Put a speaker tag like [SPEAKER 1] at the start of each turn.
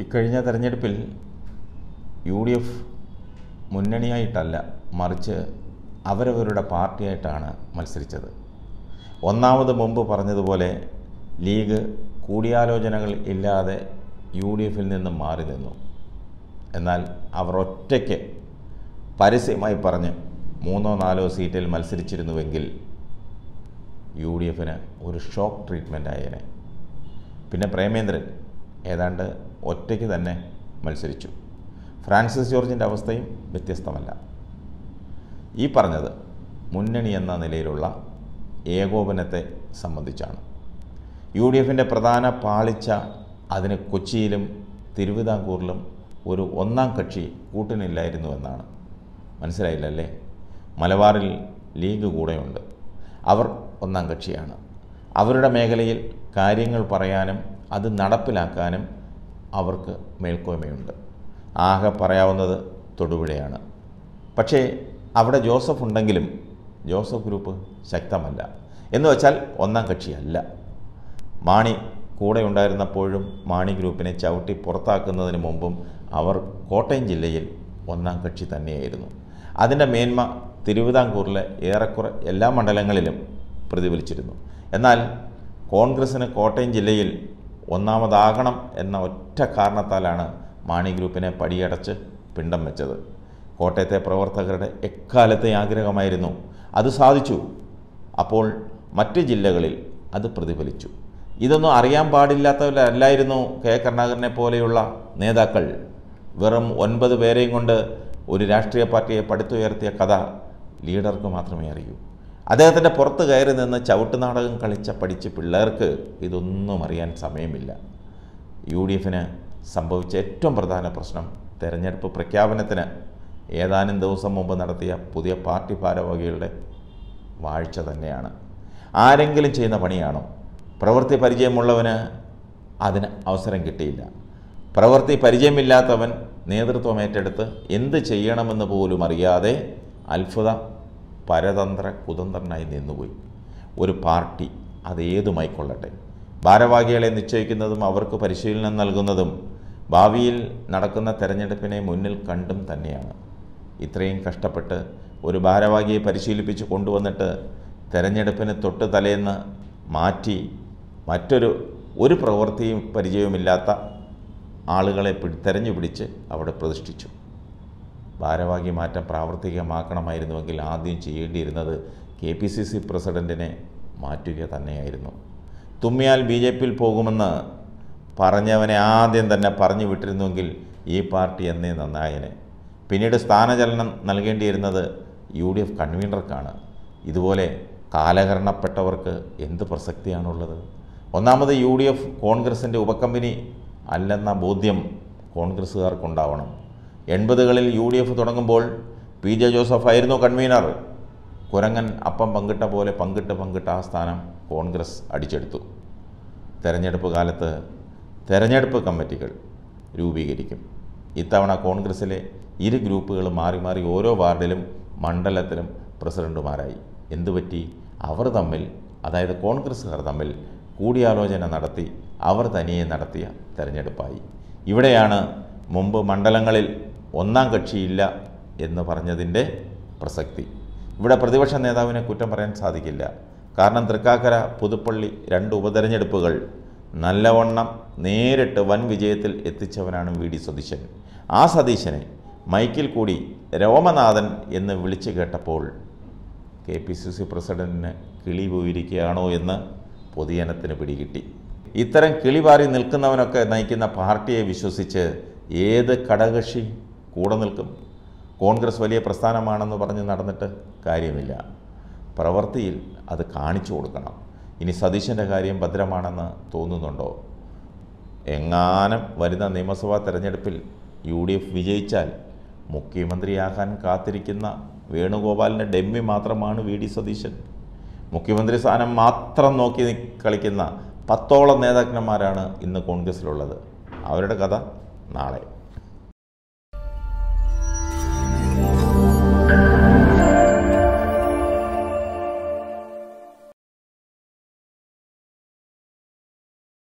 [SPEAKER 1] ഇക്കഴിഞ്ഞ തെരഞ്ഞെടുപ്പിൽ U D F മുന്നണിയായിട്ടല്ല മറിച്ച് അവരവരുടെ പാർട്ടിയായിട്ടാണ് മത്സരിച്ചത്. ഒന്നാമത് മുമ്പ് പറഞ്ഞതുപോലെ ലീഗ് കൂടിയാലോചനകൾ ഇല്ലാതെ യു ഡി എഫിൽ നിന്നും മാറി നിന്നു. എന്നാൽ അവർ ഒറ്റയ്ക്ക് പരസ്യമായി പറഞ്ഞ് മൂന്നോ നാലോ സീറ്റിൽ മത്സരിച്ചിരുന്നുവെങ്കിൽ യു ഡി എഫിന് ഒരു ഷോക്ക് ട്രീറ്റ്മെന്റ് ആയേനെ. പിന്നെ പ്രേമേന്ദ്രൻ ഏതാണ്ട് ഒറ്റയ്ക്ക് തന്നെ മത്സരിച്ചു. ഫ്രാൻസിസ് ജോർജിന്റെ അവസ്ഥയും വ്യത്യസ്തമല്ല. ഈ പറഞ്ഞത് മുന്നണി എന്ന നിലയിലുള്ള ഏകോപനത്തെ സംബന്ധിച്ചാണ്. യു ഡി എഫിന്റെ പ്രധാന പാളിച്ച അതിന് കൊച്ചിയിലും തിരുവിതാംകൂറിലും ഒരു ഒന്നാം കക്ഷി കൂട്ടിനില്ലായിരുന്നു എന്നാണ്. മനസ്സിലായില്ലല്ലേ? മലബാറിൽ ലീഗ് കൂടെയുണ്ട്. അവർ ഒന്നാം കക്ഷിയാണ്. അവരുടെ മേഖലയിൽ കാര്യങ്ങൾ പറയാനും അത് നടപ്പിലാക്കാനും അവർക്ക് മേൽക്കോയ്മയുണ്ട്. ആകെ പറയാവുന്നത് തൊടുപുഴയാണ്. പക്ഷേ അവിടെ ജോസഫ് ഉണ്ടെങ്കിലും ജോസഫ് ഗ്രൂപ്പ് ശക്തമല്ല. എന്ന് വെച്ചാൽ ഒന്നാം കക്ഷിയല്ല. മാണി കൂടെ ഉണ്ടായിരുന്നപ്പോഴും മാണി ഗ്രൂപ്പിനെ ചവിട്ടി പുറത്താക്കുന്നതിന് മുമ്പും അവർ കോട്ടയം ജില്ലയിൽ ഒന്നാം കക്ഷി തന്നെയായിരുന്നു. അതിന്റെ മേന്മ തിരുവിതാംകൂറിലെ ഏറെക്കുറെ എല്ലാ മണ്ഡലങ്ങളിലും പ്രതിഫലിച്ചിരുന്നു. എന്നാൽ കോൺഗ്രസ്സിന് കോട്ടയം ജില്ലയിൽ ഒന്നാമതാകണം എന്ന ഒറ്റ കാരണത്താലാണ് മാണി ഗ്രൂപ്പിനെ പടിയടച്ച് പിണ്ടം വെച്ചത്. കോട്ടയത്തെ പ്രവർത്തകരുടെ എക്കാലത്തെ ആഗ്രഹമായിരുന്നു. അത് സാധിച്ചു. അപ്പോൾ മറ്റ് ജില്ലകളിൽ അത് പ്രതിഫലിച്ചു. ഇതൊന്നും അറിയാൻ പാടില്ലാത്തവരല്ലായിരുന്നു കെ കരുണാകരനെ പോലെയുള്ള നേതാക്കൾ. വെറും ഒൻപത് പേരെയും കൊണ്ട് ഒരു രാഷ്ട്രീയ പാർട്ടിയെ പടുത്തുയർത്തിയ കഥ ലീഡർക്ക് മാത്രമേ അറിയൂ. അദ്ദേഹത്തിന്റെ പുറത്ത് കയറി നിന്ന് ചവിട്ടുനാടകം കളിച്ച പഠിച്ച പിള്ളേർക്ക് ഇതൊന്നും അറിയാൻ സമയമില്ല. യു ഡി എഫിന് സംഭവിച്ച ഏറ്റവും പ്രധാന പ്രശ്നം തെരഞ്ഞെടുപ്പ് പ്രഖ്യാപനത്തിന് ഏതാനും ദിവസം മുമ്പ് നടത്തിയ പുതിയ പാർട്ടി ഭാരവാഹികളുടെ വാഴ്ച തന്നെയാണ്. ആരെങ്കിലും ചെയ്യുന്ന പണിയാണോ? പ്രവൃത്തി പരിചയമുള്ളവന് അതിന് അവസരം കിട്ടിയില്ല. പ്രവൃത്തി പരിചയമില്ലാത്തവൻ നേതൃത്വം ഏറ്റെടുത്ത് എന്ത് ചെയ്യണമെന്ന് പോലും അറിയാതെ അത്ഭുത പരതന്ത്ര കുതന്ത്രനായി നിന്നുപോയി. ഒരു പാർട്ടി അതേതുമായിക്കൊള്ളട്ടെ. ഭാരവാഹികളെ നിശ്ചയിക്കുന്നതും അവർക്ക് പരിശീലനം നൽകുന്നതും ഭാവിയിൽ നടക്കുന്ന തെരഞ്ഞെടുപ്പിനെ മുന്നിൽ കണ്ടും തന്നെയാണ്. ഇത്രയും കഷ്ടപ്പെട്ട് ഒരു ഭാരവാഹിയെ പരിശീലിപ്പിച്ച് കൊണ്ടുവന്നിട്ട് തെരഞ്ഞെടുപ്പിന് തൊട്ട് തലേന്ന് മാറ്റി മറ്റൊരു ഒരു പ്രവൃത്തിയും പരിചയവുമില്ലാത്ത ആളുകളെ പിടി തെരഞ്ഞു പിടിച്ച് അവിടെ പ്രതിഷ്ഠിച്ചു. ഭാരവാഹി മാറ്റം പ്രാവർത്തികമാക്കണമായിരുന്നുവെങ്കിൽ ആദ്യം ചെയ്യേണ്ടിയിരുന്നത് കെ പി സി സി പ്രസിഡന്റിനെ മാറ്റുക തന്നെയായിരുന്നു. തുമ്മിയാൽ ബി ജെ പിയിൽ പോകുമെന്ന് പറഞ്ഞവനെ ആദ്യം തന്നെ പറഞ്ഞു വിട്ടിരുന്നുവെങ്കിൽ ഈ പാർട്ടി എന്നേ നന്നായനെ. പിന്നീട് സ്ഥാനചലനം നൽകേണ്ടിയിരുന്നത് യു ഡി എഫ് കൺവീനർക്കാണ്. ഇതുപോലെ കാലഹരണപ്പെട്ടവർക്ക് എന്ത് പ്രസക്തിയാണുള്ളത്? ഒന്നാമത് യു ഡി എഫ് കോൺഗ്രസിന്റെ ഉപകമ്പനി അല്ലെന്ന ബോധ്യം കോൺഗ്രസ്സുകാർക്കുണ്ടാവണം. എൺപതുകളിൽ യു ഡി എഫ് തുടങ്ങുമ്പോൾ പി ജെ ജോസഫ് ആയിരുന്നു കൺവീനർ കുരങ്ങൻ അപ്പം പങ്കിട്ട പോലെ പങ്കിട്ട് പങ്കിട്ട ആ സ്ഥാനം കോൺഗ്രസ് അടിച്ചെടുത്തു. തെരഞ്ഞെടുപ്പ് കാലത്ത് തെരഞ്ഞെടുപ്പ് കമ്മിറ്റികൾ രൂപീകരിക്കും. ഇത്തവണ കോൺഗ്രസ്സിലെ ഇരു ഗ്രൂപ്പുകളും മാറി മാറി ഓരോ വാർഡിലും മണ്ഡലത്തിലും പ്രസിഡന്റുമാരായി. എന്തുപറ്റി അവർ തമ്മിൽ അതായത് കോൺഗ്രസ്സുകാർ തമ്മിൽ കൂടിയാലോചന നടത്തി അവർ തനിയെ നടത്തിയ തെരഞ്ഞെടുപ്പായി. ഇവിടെയാണ് മുമ്പ് മണ്ഡലങ്ങളിൽ ഒന്നാം കക്ഷിയില്ല എന്ന് പറഞ്ഞതിന്റെ പ്രസക്തി. ഇവിടെ പ്രതിപക്ഷ നേതാവിനെ കുറ്റം പറയാൻ സാധിക്കില്ല. കാരണം തൃക്കാക്കര പുതുപ്പള്ളി രണ്ട് ഉപതെരഞ്ഞെടുപ്പുകൾ നല്ലവണ്ണം നേരിട്ട് വൻ വിജയത്തിൽ എത്തിച്ചവനാണ് വി ഡി സതീശൻ. ആ സതീശനെ മൈക്കിൽ കൂടി രോമനാഥൻ എന്ന് വിളിച്ചു കേട്ടപ്പോൾ കെ പി സി സി പ്രസിഡന്റിന് കിളി പോയിരിക്കുകയാണോ എന്ന് പൊതുജനത്തിന് പിടികിട്ടി. ഇത്തരം കിളിപാറി നിൽക്കുന്നവനൊക്കെ നയിക്കുന്ന പാർട്ടിയെ വിശ്വസിച്ച് ഏത് ഘടകകക്ഷി കൂടെ നിൽക്കും. കോൺഗ്രസ് വലിയ പ്രസ്ഥാനമാണെന്ന് പറഞ്ഞ് നടന്നിട്ട് കാര്യമില്ല. പ്രവൃത്തിയിൽ അത് കാണിച്ചു കൊടുക്കണം. ഇനി സതീശന്റെ കാര്യം ഭദ്രമാണെന്ന് തോന്നുന്നുണ്ടോ? എങ്ങാനും വരുന്ന നിയമസഭാ തെരഞ്ഞെടുപ്പിൽ യു ഡി എഫ് വിജയിച്ചാൽ മുഖ്യമന്ത്രിയാകാൻ കാത്തിരിക്കുന്ന വേണുഗോപാലിന്റെ ഡെമ്മി മാത്രമാണ് വി ഡി സതീശൻ. മുഖ്യമന്ത്രി സ്ഥാനം മാത്രം നോക്കി കളിക്കുന്ന പത്തോളം നേതാക്കന്മാരാണ് ഇന്ന് കോൺഗ്രസ്സിലുള്ളത് അവരുടെ കഥ നാളെ.